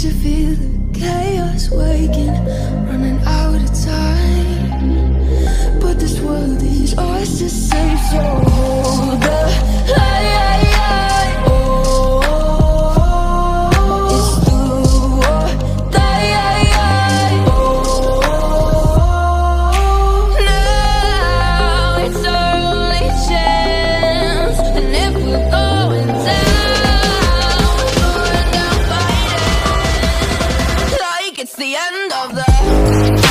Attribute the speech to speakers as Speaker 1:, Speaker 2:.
Speaker 1: Cause you feel the chaos waking, running together